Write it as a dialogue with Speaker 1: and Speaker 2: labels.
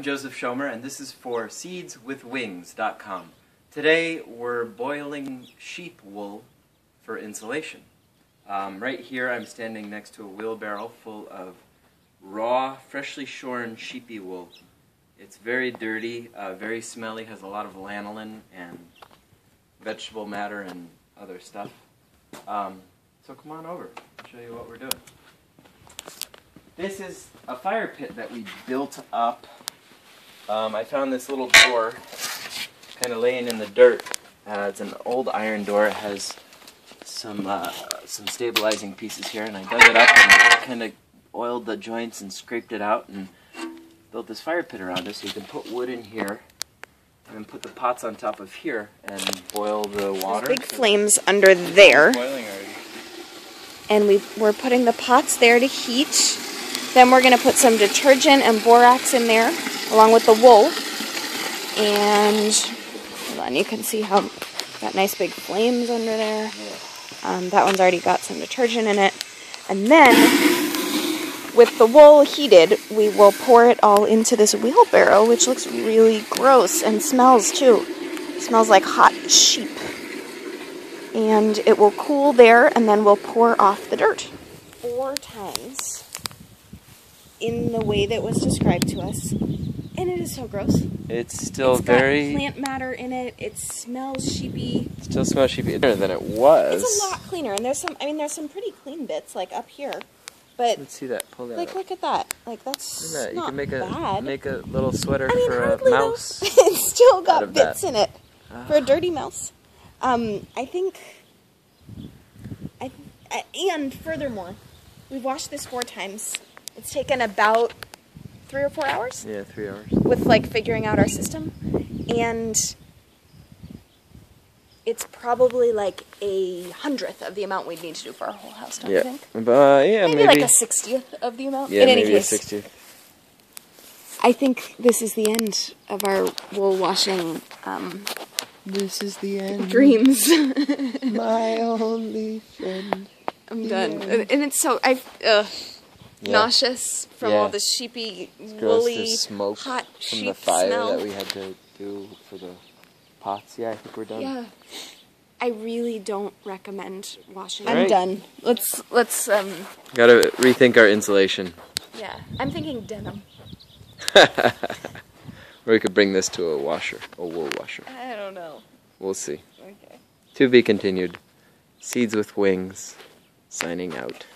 Speaker 1: I'm Joseph Schomer, and this is for seedswithwings.com. Today we're boiling sheep wool for insulation. Um, right here I'm standing next to a wheelbarrow full of raw, freshly shorn sheepy wool. It's very dirty, uh, very smelly, has a lot of lanolin and vegetable matter and other stuff. Um, so come on over, I'll show you what we're doing. This is a fire pit that we built up. Um, I found this little door kind of laying in the dirt. Uh, it's an old iron door. It has some uh, some stabilizing pieces here, and I dug it up and kind of oiled the joints and scraped it out and built this fire pit around it. So you can put wood in here and put the pots on top of here and boil the water.
Speaker 2: Big flames under there,
Speaker 1: boiling already.
Speaker 2: and we we're putting the pots there to heat. Then we're gonna put some detergent and borax in there, along with the wool. And then you can see how got nice big flames under there. Um, that one's already got some detergent in it. And then, with the wool heated, we will pour it all into this wheelbarrow, which looks really gross and smells too. smells like hot sheep. And it will cool there, and then we'll pour off the dirt. Four times in the way that was described to us. And it is so gross.
Speaker 1: It's still
Speaker 2: It's got
Speaker 1: very,
Speaker 2: plant matter in it. It smells sheepy.
Speaker 1: still smells sheepy better than it was.
Speaker 2: It's a lot cleaner, and there's some. I mean, there's some pretty clean bits like up here, but
Speaker 1: Let's see that. Pull that
Speaker 2: like
Speaker 1: up.
Speaker 2: look at that. Like that's
Speaker 1: Look at that. You can make a
Speaker 2: bad.
Speaker 1: make a little sweater
Speaker 2: I mean,
Speaker 1: for a mouse.
Speaker 2: it's still got
Speaker 1: of that.
Speaker 2: bits in it for a dirty mouse. Um, I think. I, I and furthermore, we've washed this four times. It's taken about three or four hours.
Speaker 1: Yeah, three hours.
Speaker 2: with like figuring out our system and it's probably like a hundredth of the amount we'd need to do for our whole house don't you
Speaker 1: Yeah,
Speaker 2: think
Speaker 1: but uh, yeah,
Speaker 2: maybe,
Speaker 1: maybe,
Speaker 2: like a sixtieth of the amount
Speaker 1: yeah,
Speaker 2: in any
Speaker 1: maybe
Speaker 2: case
Speaker 1: a sixty.
Speaker 2: i think this is the end of our wool washing um,
Speaker 1: This is the end.
Speaker 2: dreams
Speaker 1: My only friend.
Speaker 2: i'm done and and it's so i uh,
Speaker 1: Yeah.
Speaker 2: nauseous from
Speaker 1: Yeah.
Speaker 2: all the sheepy woolly
Speaker 1: smoke
Speaker 2: hot
Speaker 1: from
Speaker 2: sheep
Speaker 1: the fire
Speaker 2: smell
Speaker 1: that we had to do for the pots. Yeah, I think we're done.
Speaker 2: Yeah. I really don't recommend washing.
Speaker 1: All
Speaker 2: I'm
Speaker 1: right.
Speaker 2: done. Let's let's um
Speaker 1: Gotta rethink our insulation.
Speaker 2: yeah. I'm thinking denim.
Speaker 1: or we could bring this to a washer, a wool washer.
Speaker 2: I don't know.
Speaker 1: We'll see.
Speaker 2: Okay.
Speaker 1: To be continued. Seeds with wings. Signing out.